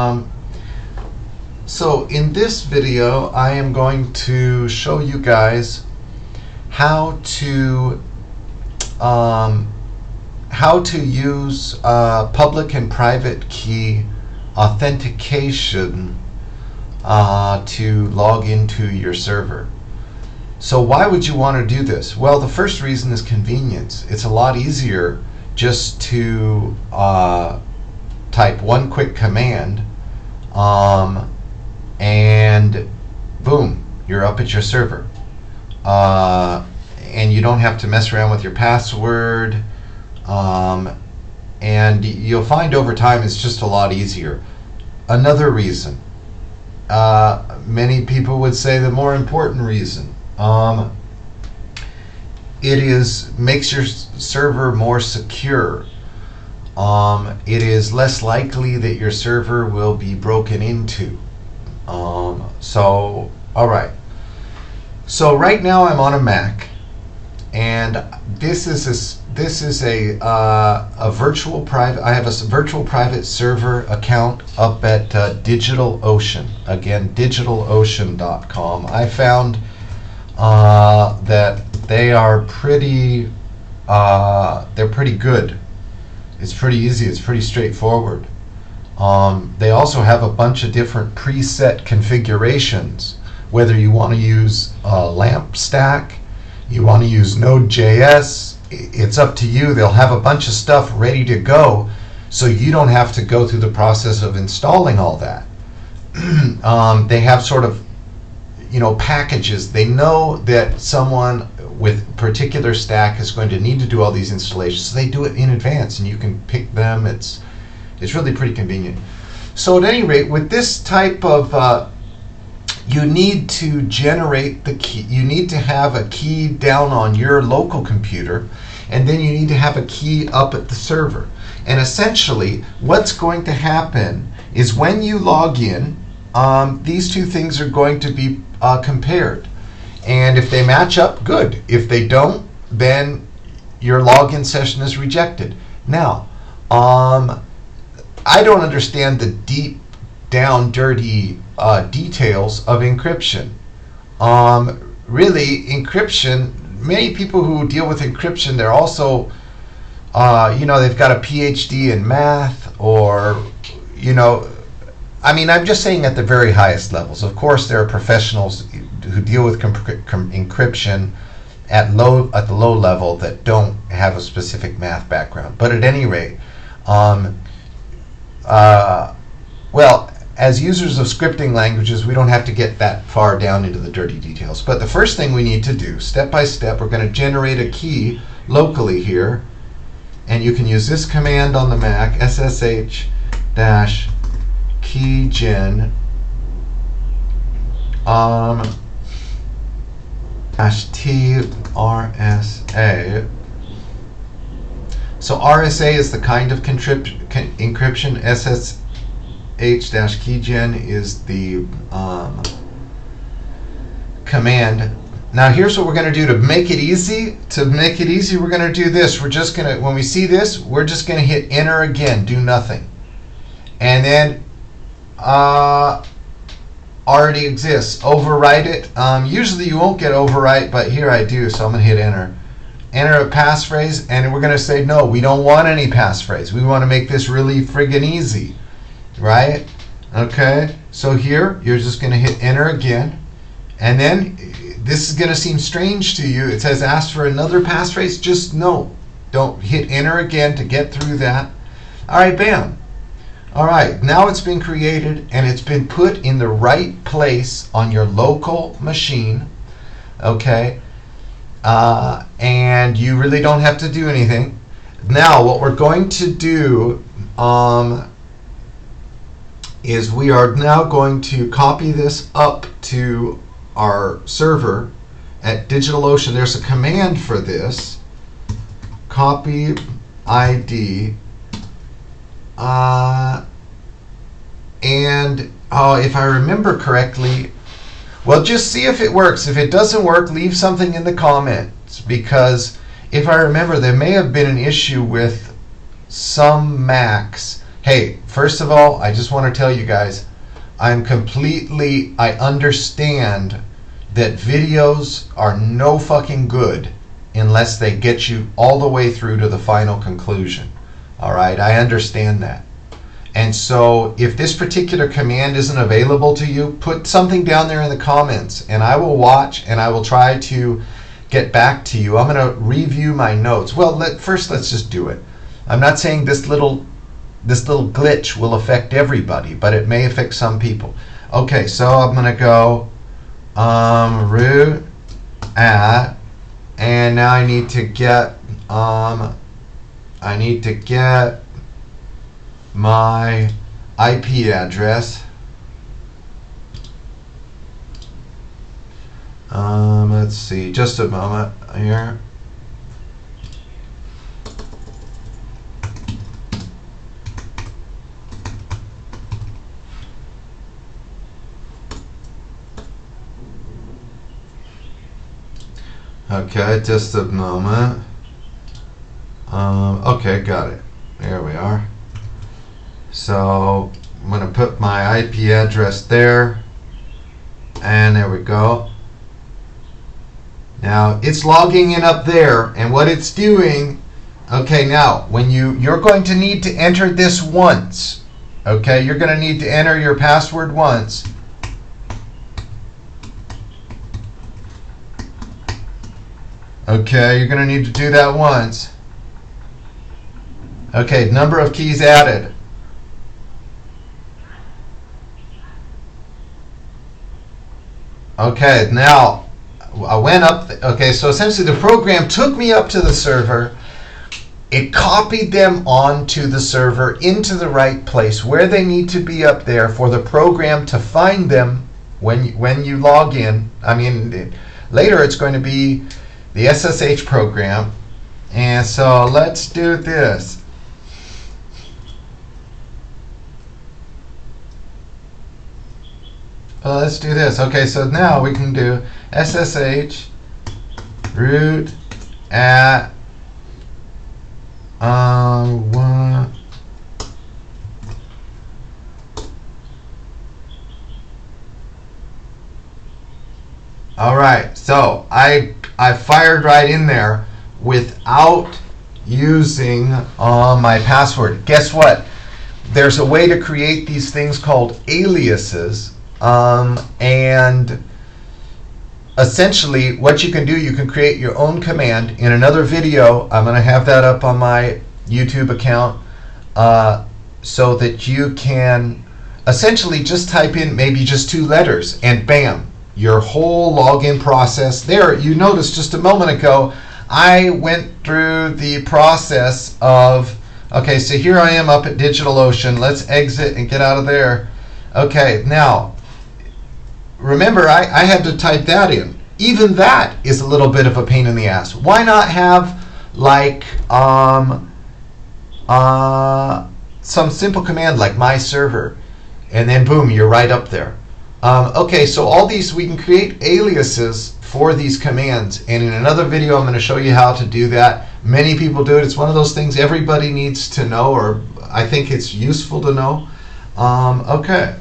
Um, so in this video, I am going to show you guys how to um, how to use uh, public and private key authentication uh, to log into your server. So why would you want to do this? Well, the first reason is convenience. It's a lot easier just to uh, type one quick command um, and boom, you're up at your server. Uh, and you don't have to mess around with your password. Um, and you'll find over time it's just a lot easier. Another reason, uh, many people would say the more important reason, um, it is makes your server more secure. Um, it is less likely that your server will be broken into. Um, so, all right. So right now I'm on a Mac, and this is a, this is a uh, a virtual private. I have a virtual private server account up at uh, DigitalOcean. Again, DigitalOcean.com. I found uh, that they are pretty. Uh, they're pretty good. It's pretty easy. It's pretty straightforward. Um, they also have a bunch of different preset configurations. Whether you want to use a LAMP stack, you want to use Node.js, it's up to you. They'll have a bunch of stuff ready to go, so you don't have to go through the process of installing all that. um, they have sort of, you know, packages. They know that someone with particular stack is going to need to do all these installations, so they do it in advance, and you can pick them. It's it's really pretty convenient. So at any rate, with this type of, uh, you need to generate the key. You need to have a key down on your local computer, and then you need to have a key up at the server. And essentially, what's going to happen is when you log in, um, these two things are going to be uh, compared. And if they match up, good. If they don't, then your login session is rejected. Now, um, I don't understand the deep down dirty uh, details of encryption. Um, really, encryption. Many people who deal with encryption, they're also, uh, you know, they've got a PhD in math, or, you know, I mean, I'm just saying at the very highest levels. Of course, there are professionals who deal with com- com- encryption at low at the low level that don't have a specific math background. But at any rate. Um, uh, well, as users of scripting languages, we don't have to get that far down into the dirty details. But the first thing we need to do, step by step, we're going to generate a key locally here. And you can use this command on the Mac, ssh dash keygen um, dash so RSA is the kind of encryption. SSH-keygen is the um, command. Now here's what we're going to do to make it easy. To make it easy, we're going to do this. We're just going to, when we see this, we're just going to hit enter again, do nothing. And then uh, already exists. Overwrite it. Um, usually you won't get overwrite, but here I do, so I'm going to hit enter enter a passphrase, and we're going to say, no, we don't want any passphrase. We want to make this really friggin' easy, right? Okay, so here, you're just going to hit enter again, and then this is going to seem strange to you. It says ask for another passphrase. Just no. Don't hit enter again to get through that. All right, bam. All right, now it's been created and it's been put in the right place on your local machine. Okay, uh, and you really don't have to do anything. Now, what we're going to do um, is we are now going to copy this up to our server at DigitalOcean. There's a command for this copy ID. Uh, and oh, if I remember correctly, well, just see if it works. If it doesn't work, leave something in the comments because if I remember, there may have been an issue with some Macs hey, first of all, I just want to tell you guys, I'm completely, I understand that videos are no fucking good unless they get you all the way through to the final conclusion. All right, I understand that. And so, if this particular command isn't available to you, put something down there in the comments and I will watch and I will try to get back to you. I'm going to review my notes. Well, let, first let's just do it. I'm not saying this little this little glitch will affect everybody, but it may affect some people. Okay, so I'm going to go um, root at and now I need to get um, I need to get my IP address. Um, let's see, just a moment here. Okay, just a moment. Um, okay, got it. There we are. So I'm going to put my IP address there. And there we go. Now it's logging in up there and what it's doing okay now when you you're going to need to enter this once okay you're going to need to enter your password once okay you're going to need to do that once okay number of keys added Okay, now I went up. Okay, so essentially the program took me up to the server. It copied them onto the server into the right place where they need to be up there for the program to find them when you, when you log in. I mean, later it's going to be the SSH program. And so let's do this. Well, let's do this. Okay, so now we can do SSH root at um, one. All right, so I I fired right in there without using uh, my password. Guess what? There's a way to create these things called aliases um, and essentially, what you can do, you can create your own command. In another video, I'm going to have that up on my YouTube account uh, so that you can essentially just type in maybe just two letters and bam, your whole login process there. You noticed just a moment ago, I went through the process of, okay, so here I am up at DigitalOcean. Let's exit and get out of there. Okay, now remember, I, I had to type that in. Even that is a little bit of a pain in the ass. Why not have like um, uh, some simple command like my server, and then boom, you're right up there. Um, okay, so all these we can create aliases for these commands, and in another video, I'm going to show you how to do that. Many people do it. It's one of those things everybody needs to know, or I think it's useful to know. Um, okay.